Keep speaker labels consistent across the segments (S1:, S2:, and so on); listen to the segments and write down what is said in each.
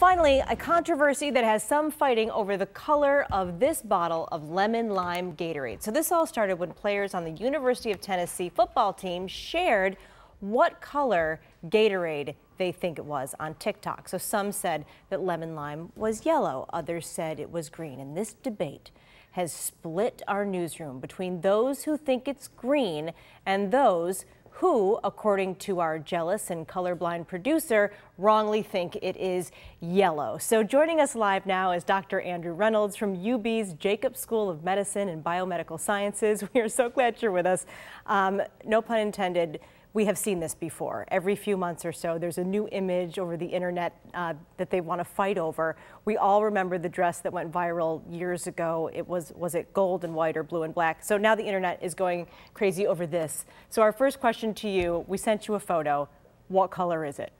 S1: Finally, a controversy that has some fighting over the color of this bottle of lemon lime Gatorade. So this all started when players on the University of Tennessee football team shared what color Gatorade they think it was on TikTok. So some said that lemon lime was yellow, others said it was green. And this debate has split our newsroom between those who think it's green and those who, according to our jealous and colorblind producer, wrongly think it is yellow. So joining us live now is Dr. Andrew Reynolds from UB's Jacobs School of Medicine and Biomedical Sciences. We are so glad you're with us. Um, no pun intended we have seen this before. Every few months or so, there's a new image over the internet uh, that they want to fight over. We all remember the dress that went viral years ago. It was, was it gold and white or blue and black? So now the internet is going crazy over this. So our first question to you, we sent you a photo. What color is it?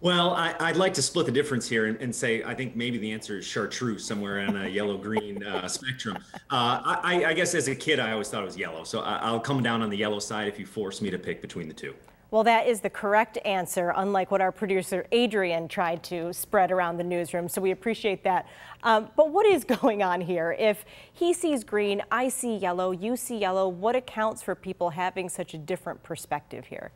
S2: Well, I, would like to split the difference here and, and, say I think maybe the answer is chartreuse somewhere in a yellow-green uh, spectrum. Uh, I, I, guess as a kid, I always thought it was yellow, so I, will come down on the yellow side if you force me to pick between the two.
S1: Well, that is the correct answer, unlike what our producer Adrian tried to spread around the newsroom, so we appreciate that. Um, but what is going on here? If he sees green, I see yellow, you see yellow, what accounts for people having such a different perspective here?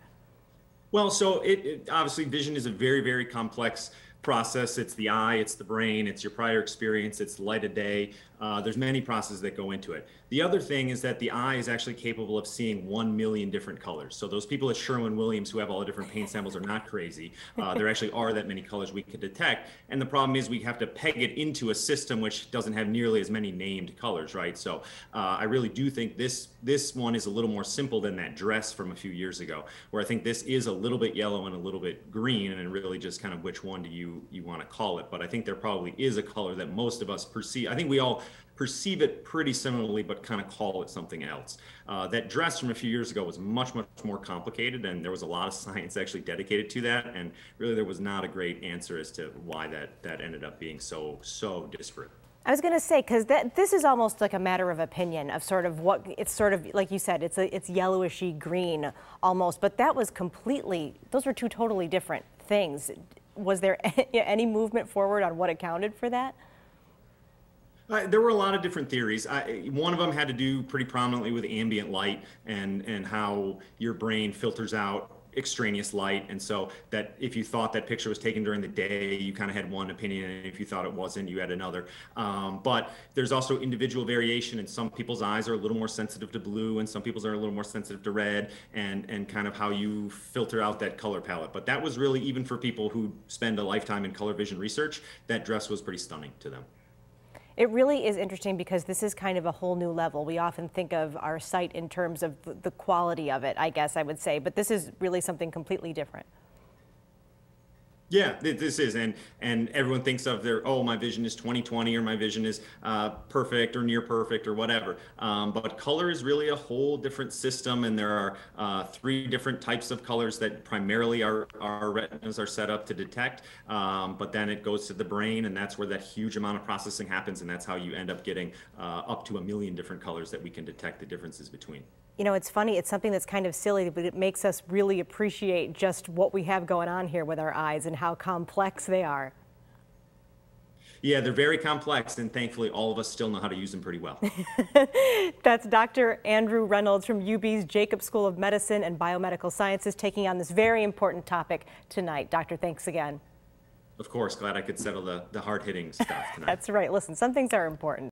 S2: Well, so it, it, obviously vision is a very, very complex process. It's the eye, it's the brain, it's your prior experience, it's light of day. Uh, there's many processes that go into it. The other thing is that the eye is actually capable of seeing 1 million different colors. So those people at Sherwin-Williams who have all the different paint samples are not crazy. Uh, there actually are that many colors we can detect. And the problem is we have to peg it into a system which doesn't have nearly as many named colors, right? So uh, I really do think this, this one is a little more simple than that dress from a few years ago, where I think this is a little bit yellow and a little bit green, and really just kind of which one do you, you want to call it. But I think there probably is a color that most of us perceive. I think we all perceive it pretty similarly, but kind of call it something else. Uh, that dress from a few years ago was much, much more complicated, and there was a lot of science actually dedicated to that. And really, there was not a great answer as to why that that ended up being so so disparate.
S1: I was going to say because this is almost like a matter of opinion of sort of what it's sort of like you said it's a, it's yellowishy green almost, but that was completely those were two totally different things. Was there any movement forward on what accounted for that?
S2: Uh, there were a lot of different theories. I, one of them had to do pretty prominently with ambient light and and how your brain filters out extraneous light. And so that if you thought that picture was taken during the day you kind of had one opinion and if you thought it wasn't you had another. Um, but there's also individual variation and some people's eyes are a little more sensitive to blue and some people's are a little more sensitive to red and and kind of how you filter out that color palette. But that was really even for people who spend a lifetime in color vision research that dress was pretty stunning to them
S1: it really is interesting because this is kind of a whole new level. We often think of our sight in terms of the quality of it, I guess I would say, but this is really something completely different.
S2: Yeah, this is, and and everyone thinks of their oh my vision is 20/20 or my vision is uh, perfect or near perfect or whatever. Um, but color is really a whole different system, and there are uh, three different types of colors that primarily our our retinas are set up to detect. Um, but then it goes to the brain, and that's where that huge amount of processing happens, and that's how you end up getting uh, up to a million different colors that we can detect the differences between
S1: you know, it's funny, it's something that's kind of silly, but it makes us really appreciate just what we have going on here with our eyes and how complex they are.
S2: Yeah, they're very complex, and thankfully, all of us still know how to use them pretty well.
S1: That's Dr. Andrew Reynolds from UB's Jacobs School of Medicine and Biomedical Sciences taking on this very important topic tonight. Doctor, thanks again.
S2: Of course, glad I could settle the, the hard hitting stuff tonight.
S1: That's right. Listen, some things are important.